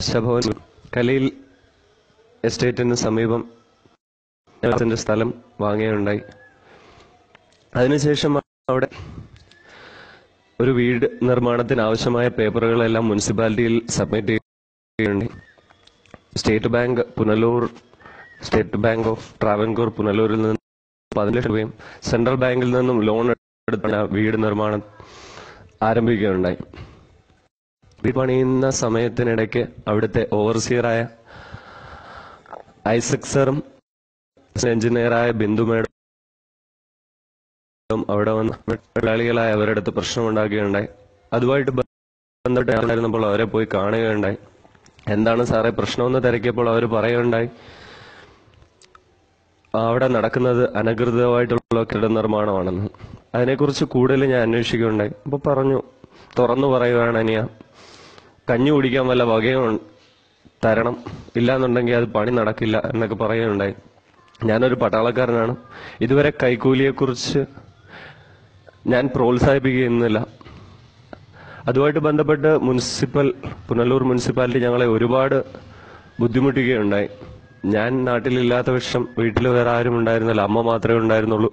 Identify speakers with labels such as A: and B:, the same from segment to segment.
A: ആശാഭവൻ കലയിൽ എസ്റ്റേറ്റിന് സമീപം ഞങ്ങളുടെ സ്ഥലം വാങ്ങുകയുണ്ടായി അതിനുശേഷം അവിടെ ഒരു വീട് നിർമ്മാണത്തിന് ആവശ്യമായ പേപ്പറുകളെല്ലാം മുനിസിപ്പാലിറ്റിയിൽ സബ്മിറ്റ് ചെയ്യുകയുണ്ടായി. State bank Punalur state bank of Travancore പുനലൂരിൽ നിന്ന് ലക്ഷം രൂപയും സെൻട്രൽ ബാങ്കിൽ നിന്നും ലോൺ എടുത്താണ് വീട് നിർമ്മാണം ആരംഭിക്കുകയുണ്ടായി. പണിയുന്ന സമയത്തിനിടയ്ക്ക് അവിടുത്തെ ഓവർസിയറായ ഐസക് സറും എഞ്ചിനീയറായ ബിന്ദു മേഡം അവിടെ വന്ന് തൊഴിലാളികളായ അവരുടെ അടുത്ത് പ്രശ്നമുണ്ടാക്കുകയുണ്ടായി. അതുമായിട്ട് ബന്ധപ്പെട്ടായിരുന്നപ്പോൾ അവരെ പോയി കാണുകയുണ്ടായി. എന്താണ് സാറേ പ്രശ്നമെന്ന് തിരക്കിയപ്പോൾ അവർ പറയുകയുണ്ടായി. അവിടെ നടക്കുന്നത് അനധികൃതമായിട്ടുള്ള കെട്ടിട നിർമ്മാണമാണെന്ന്. അതിനെക്കുറിച്ച് കൂടുതൽ ഞാൻ അന്വേഷിക്കുകയുണ്ടായി. അപ്പോൾ പറഞ്ഞു തുറന്നു പറയുകയാണ് അനിയ. കഞ്ഞി കുടിക്കാൻ വല്ല വകയും തരണം. ഇല്ലാന്നുണ്ടെങ്കിൽ അത് പണി നടക്കില്ല എന്നൊക്കെ പറയുകയുണ്ടായി. ഞാനൊരു പട്ടാളക്കാരനാണ്. ഇതുവരെ കൈക്കൂലിയെക്കുറിച്ച് ഞാൻ പ്രോത്സാഹിപ്പിക്കുന്നില്ല അതുമായിട്ട് ബന്ധപ്പെട്ട് മുനിസിപ്പൽ പുനലൂർ മുനിസിപ്പാലിറ്റി ഞങ്ങളെ ഒരുപാട് ബുദ്ധിമുട്ടുകയുണ്ടായി ഞാൻ നാട്ടിലില്ലാത്ത പക്ഷം വീട്ടിൽ വേറെ ആരും ഉണ്ടായിരുന്നില്ല. അമ്മ മാത്രമേ ഉണ്ടായിരുന്നുള്ളൂ.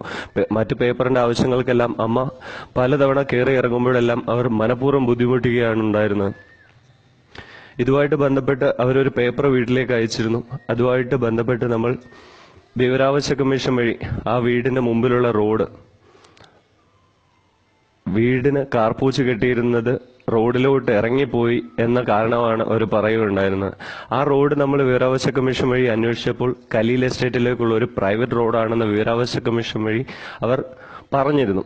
A: മറ്റു പേപ്പറിന്റെ ആവശ്യങ്ങൾക്കെല്ലാം അമ്മ പലതവണ കയറി ഇറങ്ങുമ്പോഴെല്ലാം അവർ മനഃപൂർവം ബുദ്ധിമുട്ടുകയാണ് ഉണ്ടായിരുന്നത്. ഇതുമായിട്ട് ബന്ധപ്പെട്ട് അവരൊരു പേപ്പർ വീട്ടിലേക്ക് അയച്ചിരുന്നു. അതുമായിട്ട് ബന്ധപ്പെട്ട് നമ്മൾ വിവരാവശ്യ കമ്മീഷൻ വഴി ആ വീടിന്റെ മുമ്പിലുള്ള റോഡ് വീടിന് കാർപൂച്ച് കെട്ടിയിരുന്നത് റോഡിലോട്ട് ഇറങ്ങിപ്പോയി എന്ന കാരണമാണ് ഒരു പറയുകയുണ്ടായിരുന്നത്. ആ റോഡ് നമ്മൾ വിവരാവശ്യ കമ്മീഷൻ വഴി അന്വേഷിച്ചപ്പോൾ കലീൽ എസ്റ്റേറ്റിലേക്കുള്ള ഒരു പ്രൈവറ്റ് റോഡാണെന്ന് വിവരാവകാശ കമ്മീഷൻ വഴി അവർ പറഞ്ഞിരുന്നു.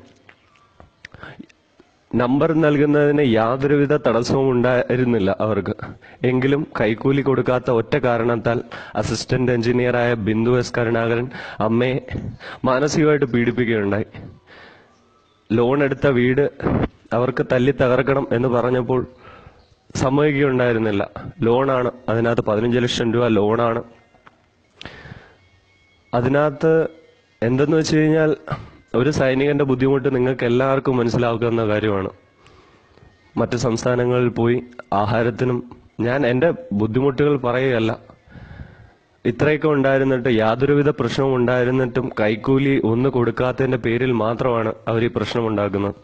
A: നമ്പർ നൽകുന്നതിന് യാതൊരുവിധ തടസ്സവും ഉണ്ടായിരുന്നില്ല അവർക്ക്. എങ്കിലും കൈക്കൂലി കൊടുക്കാത്ത ഒറ്റ കാരണത്താൽ അസിസ്റ്റന്റ് എഞ്ചിനീയറായ ബിന്ദു എസ്. കരുണാകരൻ അമ്മയെ മാനസികമായിട്ട് പീഡിപ്പിക്കുകയുണ്ടായി. ലോൺ എടുത്ത വീട് അവർക്ക് തല്ലി തകർക്കണം എന്ന് പറഞ്ഞപ്പോൾ സമ്മതിക്കുകയുണ്ടായിരുന്നില്ല. ലോണാണ് അതിനകത്ത് പതിനഞ്ച് ലക്ഷം രൂപ ലോണാണ്. അതിനകത്ത് എന്തെന്ന് വെച്ച് കഴിഞ്ഞാൽ ഒരു സൈനികന്റെ ബുദ്ധിമുട്ട് നിങ്ങൾക്ക് എല്ലാവർക്കും മനസ്സിലാക്കുന്ന കാര്യമാണ്. മറ്റ് സംസ്ഥാനങ്ങളിൽ പോയി ആഹാരത്തിനും ഞാൻ എന്റെ ബുദ്ധിമുട്ടുകൾ പറയുകയല്ല. ഇത്രയൊക്കെ ഉണ്ടായിരുന്നിട്ട് യാതൊരുവിധ പ്രശ്നവും ഉണ്ടായിരുന്നിട്ടും കൈക്കൂലി ഒന്ന് കൊടുക്കാത്തതിന്റെ പേരിൽ മാത്രമാണ് അവർ ഈ പ്രശ്നം ഉണ്ടാക്കുന്നത്.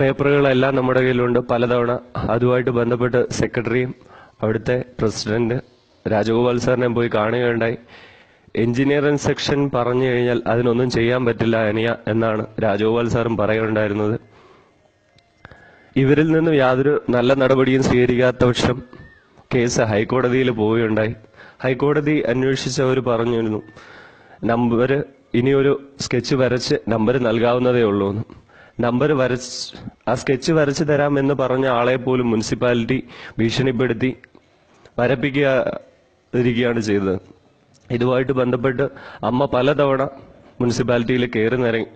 A: പേപ്പറുകളെല്ലാം നമ്മുടെ കയ്യിലുണ്ട്. പലതവണ അതുമായിട്ട് ബന്ധപ്പെട്ട് സെക്രട്ടറിയും അവിടുത്തെ പ്രസിഡന്റ് രാജഗോപാൽ സാറിനെ പോയി കാണുകയുണ്ടായി. എഞ്ചിനീയറിംഗ് സെക്ഷൻ പറഞ്ഞു കഴിഞ്ഞാൽ അതിനൊന്നും ചെയ്യാൻ പറ്റില്ല അനിയ എന്നാണ് രാജഗോപാൽ സാറും പറയുന്നുണ്ടായിരുന്നത് ഇവരിൽ നിന്നും യാതൊരു നല്ല നടപടിയും സ്വീകരിക്കാത്ത പക്ഷം കേസ് ഹൈക്കോടതിയിൽ പോവുകയുണ്ടായി. ഹൈക്കോടതി അന്വേഷിച്ചവർ പറഞ്ഞിരുന്നു നമ്പർ ഇനിയൊരു സ്കെച്ച് വരച്ച് നമ്പർ നൽകാവുന്നതേ ഉള്ളൂ എന്ന് നമ്പർ വരച്ച് ആ സ്കെച്ച് വരച്ച് തരാം എന്ന് പറഞ്ഞ ആളെ പോലും മുനിസിപ്പാലിറ്റി ഭീഷണിപ്പെടുത്തി വരപ്പിക്കുക ഇരിക്കുകയാണ് ചെയ്തത്. ഇതുമായിട്ട് ബന്ധപ്പെട്ട് അമ്മ പലതവണ മുനിസിപ്പാലിറ്റിയിൽ കയറി നിറങ്ങി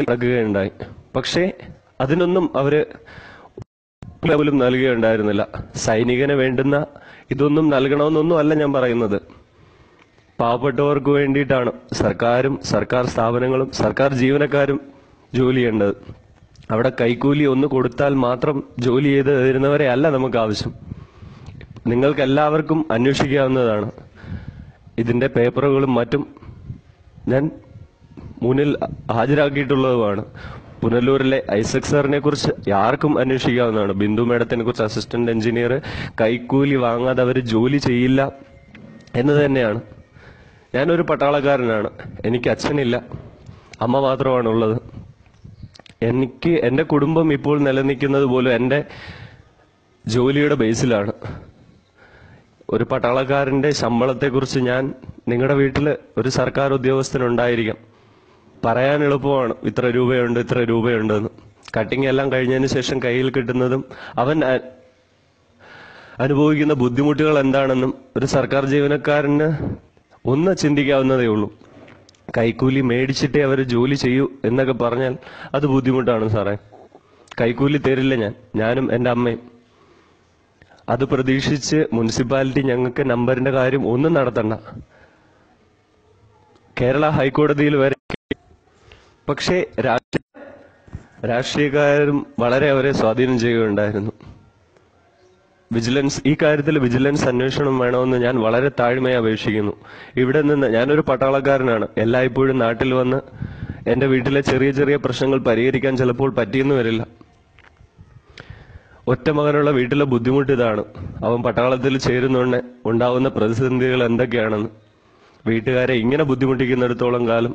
A: നടക്കുകയുണ്ടായി. പക്ഷേ അതിനൊന്നും അവർ പോലും നൽകുകയുണ്ടായിരുന്നില്ല. സൈനികന് വേണ്ടുന്ന ഇതൊന്നും നൽകണമെന്നൊന്നും അല്ല ഞാൻ പറയുന്നത്. പാവപ്പെട്ടവർക്ക് വേണ്ടിയിട്ടാണ് സർക്കാരും സർക്കാർ സ്ഥാപനങ്ങളും സർക്കാർ ജീവനക്കാരും ജോലി ചെയ്യേണ്ടത്. അവിടെ കൈക്കൂലി ഒന്ന് കൊടുത്താൽ മാത്രം ജോലി ചെയ്ത് തരുന്നവരെ അല്ല നമുക്ക് ആവശ്യം. നിങ്ങൾക്ക് എല്ലാവർക്കും അന്വേഷിക്കാവുന്നതാണ്. ഇതിന്റെ പേപ്പറുകളും മറ്റും ഞാൻ മുന്നിൽ ഹാജരാക്കിയിട്ടുള്ളതുമാണ്. പുനലൂരിലെ ഐസക് സാറിനെ കുറിച്ച് ആർക്കും അന്വേഷിക്കാവുന്നതാണ്. ബിന്ദു മേഡത്തിനെ കുറിച്ച് അസിസ്റ്റന്റ് എഞ്ചിനീയർ കൈക്കൂലി വാങ്ങാതെ അവർ ജോലി ചെയ്യില്ല എന്ന് തന്നെയാണ്. ഞാനൊരു പട്ടാളക്കാരനാണ്. എനിക്ക് അച്ഛനില്ല. അമ്മ മാത്രമാണ് ഉള്ളത് എനിക്ക് എന്റെ കുടുംബം ഇപ്പോൾ നിലനിൽക്കുന്നത് പോലും എന്റെ ജോലിയുടെ ബേസിലാണ്. ഒരു പട്ടാളക്കാരന്റെ ശമ്പളത്തെക്കുറിച്ച് ഞാൻ നിങ്ങളുടെ വീട്ടിൽ ഒരു സർക്കാർ ഉദ്യോഗസ്ഥനുണ്ടായിരിക്കാം. പറയാൻ എളുപ്പമാണ് ഇത്ര രൂപയുണ്ട് ഇത്ര രൂപയുണ്ട് എന്ന്. കട്ടിങ് എല്ലാം കഴിഞ്ഞതിന് ശേഷം കയ്യിൽ കിട്ടുന്നതും അവൻ അനുഭവിക്കുന്ന ബുദ്ധിമുട്ടുകൾ എന്താണെന്നും ഒരു സർക്കാർ ജീവനക്കാരന് ഒന്ന് ചിന്തിക്കാവുന്നതേ ഉള്ളൂ. കൈക്കൂലി മേടിച്ചിട്ടേ അവർ ജോലി ചെയ്യൂ എന്നൊക്കെ പറഞ്ഞാൽ അത് ബുദ്ധിമുട്ടാണ് സാറേ. കൈക്കൂലി തരില്ല ഞാൻ. ഞാനും എന്റെ അമ്മയും. അത് പ്രതീക്ഷിച്ച് മുനിസിപ്പാലിറ്റി ഞങ്ങൾക്ക് നമ്പറിന്റെ കാര്യം ഒന്നും നടത്തണ്ട. കേരള ഹൈക്കോടതിയിൽ വരെ പക്ഷേ രാഷ്ട്രീയ രാഷ്ട്രീയക്കാരും വളരെ അവരെ സ്വാധീനം ചെയ്യുകയുണ്ടായിരുന്നു. വിജിലൻസ് ഈ കാര്യത്തിൽ വിജിലൻസ് അന്വേഷണം വേണമെന്ന് ഞാൻ വളരെ താഴ്മയെ അപേക്ഷിക്കുന്നു. ഇവിടെ നിന്ന് ഞാനൊരു പട്ടാളക്കാരനാണ്. എല്ലായ്പ്പോഴും നാട്ടിൽ വന്ന് എന്റെ വീട്ടിലെ ചെറിയ ചെറിയ പ്രശ്നങ്ങൾ പരിഹരിക്കാൻ ചിലപ്പോൾ പറ്റിയെന്ന് വരില്ല. ഒറ്റ മകനുള്ള വീട്ടിലെ ബുദ്ധിമുട്ട് ഇതാണ്. അവൻ പട്ടാളത്തിൽ ചേരുന്നോണ്ട് ഉണ്ടാവുന്ന പ്രതിസന്ധികൾ എന്തൊക്കെയാണെന്ന്. വീട്ടുകാരെ ഇങ്ങനെ ബുദ്ധിമുട്ടിക്കുന്നിടത്തോളം കാലം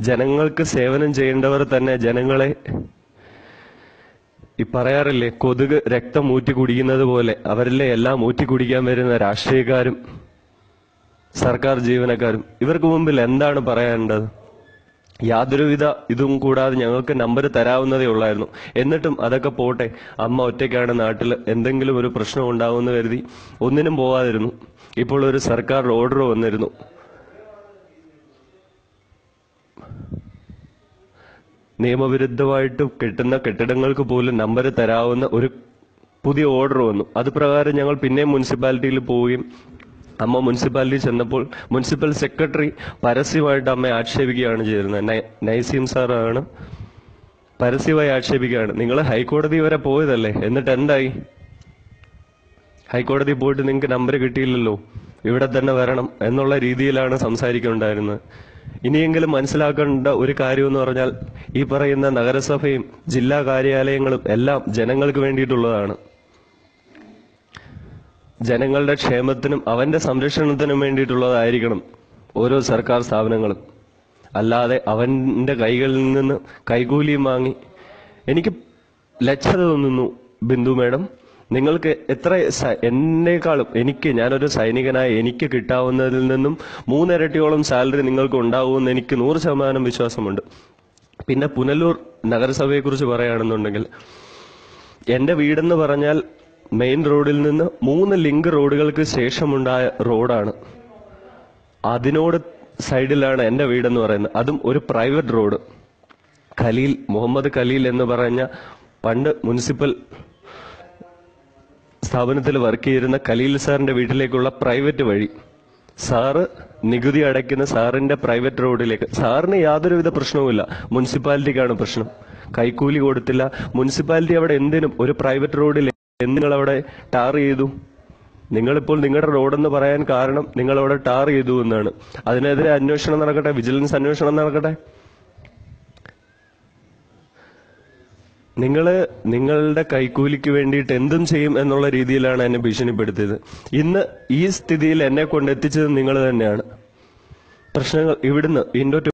A: ജനങ്ങൾക്ക് സേവനം ചെയ്യേണ്ടവർ തന്നെ ജനങ്ങളെ ഈ പറയാറില്ലേ കൊതുക് രക്തം ഊറ്റി കുടിക്കുന്നത് പോലെ അവരിലെ എല്ലാം ഊറ്റി കുടിക്കാൻ വരുന്ന രാഷ്ട്രീയക്കാരും സർക്കാർ ജീവനക്കാരും. ഇവർക്ക് മുമ്പിൽ എന്താണ് പറയാനുള്ളത്? യാതൊരുവിധ ഇതും കൂടാതെ ഞങ്ങൾക്ക് നമ്പർ തരാവുന്നതേ ഉള്ളായിരുന്നു. എന്നിട്ടും അതൊക്കെ പോട്ടെ അമ്മ ഒറ്റയ്ക്കാണ് നാട്ടിൽ എന്തെങ്കിലും ഒരു പ്രശ്നം ഉണ്ടാവുമെന്ന് കരുതി ഒന്നിനും പോവാതിരുന്നു. ഇപ്പോൾ ഒരു സർക്കാർ ഓർഡർ വന്നിരുന്നു. നിയമവിരുദ്ധമായിട്ട് കിട്ടുന്ന കെട്ടിടങ്ങൾക്ക് പോലും നമ്പർ തരാവുന്ന ഒരു പുതിയ ഓർഡർ വന്നു. അത് പ്രകാരം ഞങ്ങൾ പിന്നെ മുനിസിപ്പാലിറ്റിയിൽ പോവുകയും അമ്മ മുനിസിപ്പാലിറ്റി ചെന്നപ്പോൾ മുനിസിപ്പൽ സെക്രട്ടറി പരസ്യമായിട്ട് അമ്മയെ ആക്ഷേപിക്കുകയാണ് ചെയ്തിരുന്നത്. നൈസീം സാറാണ് പരസ്യമായി ആക്ഷേപിക്കുകയാണ്. നിങ്ങൾ ഹൈക്കോടതി വരെ പോയതല്ലേ? എന്നിട്ട് എന്തായി? ഹൈക്കോടതി പോയിട്ട് നിങ്ങൾക്ക് നമ്പർ കിട്ടിയില്ലല്ലോ. ഇവിടെ തന്നെ വരണം എന്നുള്ള രീതിയിലാണ് സംസാരിക്കുന്നുണ്ടായിരുന്നത്. ഇനിയെങ്കിലും മനസ്സിലാക്കേണ്ട ഒരു കാര്യം എന്ന് പറഞ്ഞാൽ ഈ പറയുന്ന നഗരസഭയും ജില്ലാ കാര്യാലയങ്ങളും എല്ലാം ജനങ്ങൾക്ക് വേണ്ടിയിട്ടുള്ളതാണ്. ജനങ്ങളുടെ ക്ഷേമത്തിനും അവന്റെ സംരക്ഷണത്തിനും വേണ്ടിയിട്ടുള്ളതായിരിക്കണം ഓരോ സർക്കാർ സ്ഥാപനങ്ങളും. അല്ലാതെ അവന്റെ കൈകളിൽ നിന്ന് കൈകൂലിയും വാങ്ങി. എനിക്ക് ലക്ഷത തോന്നുന്നു ബിന്ദു മേഡം. നിങ്ങൾക്ക് എത്ര എന്നേക്കാളും എനിക്ക് ഞാനൊരു സൈനികനായ എനിക്ക് കിട്ടാവുന്നതിൽ നിന്നും മൂന്നിരട്ടിയോളം സാലറി നിങ്ങൾക്ക് ഉണ്ടാവുമെന്ന് എനിക്ക് നൂറ് ശതമാനം വിശ്വാസമുണ്ട്. പിന്നെ പുനലൂർ നഗരസഭയെക്കുറിച്ച് പറയുകയാണെന്നുണ്ടെങ്കിൽ എന്റെ വീടെന്ന് പറഞ്ഞാൽ മെയിൻ റോഡിൽ നിന്ന് മൂന്ന് ലിങ്ക് റോഡുകൾക്ക് ശേഷമുണ്ടായ റോഡാണ് അതിനോട് സൈഡിലാണ് എന്റെ വീടെന്ന് പറയുന്നത്. അതും ഒരു പ്രൈവറ്റ് റോഡ് ഖലീൽ മുഹമ്മദ് ഖലീൽ എന്ന് പറഞ്ഞ പണ്ട് മുനിസിപ്പൽ സ്ഥാപനത്തിൽ വർക്ക് ചെയ്തിരുന്ന ഖലീൽ സാറിന്റെ വീട്ടിലേക്കുള്ള പ്രൈവറ്റ് വഴി. സാറ് നികുതി അടയ്ക്കുന്ന സാറിന്റെ പ്രൈവറ്റ് റോഡിലേക്ക് സാറിന് യാതൊരുവിധ പ്രശ്നവുമില്ല. മുനിസിപ്പാലിറ്റിക്കാണ് പ്രശ്നം. കൈക്കൂലി കൊടുത്തില്ല. മുനിസിപ്പാലിറ്റി അവിടെ എന്തിനും ഒരു പ്രൈവറ്റ് റോഡിൽ നിങ്ങൾ അവിടെ ടാർ ചെയ്തു. നിങ്ങളിപ്പോൾ നിങ്ങളുടെ റോഡെന്ന് പറയാൻ കാരണം നിങ്ങൾ അവിടെ ടാർ ചെയ്തു എന്നാണ്. അതിനെതിരെ അന്വേഷണം നടക്കട്ടെ വിജിലൻസ് അന്വേഷണം നടക്കട്ടെ. നിങ്ങൾ നിങ്ങളുടെ കൈക്കൂലിക്ക് വേണ്ടിയിട്ട് എന്തും ചെയ്യും എന്നുള്ള രീതിയിലാണ് എന്നെ ഭീഷണിപ്പെടുത്തിയത്. ഇന്ന് ഈ സ്ഥിതിയിൽ എന്നെ കൊണ്ട് എത്തിച്ചത് നിങ്ങൾ തന്നെയാണ്. പ്രശ്നങ്ങൾ ഇവിടുന്ന് ഇൻഡോ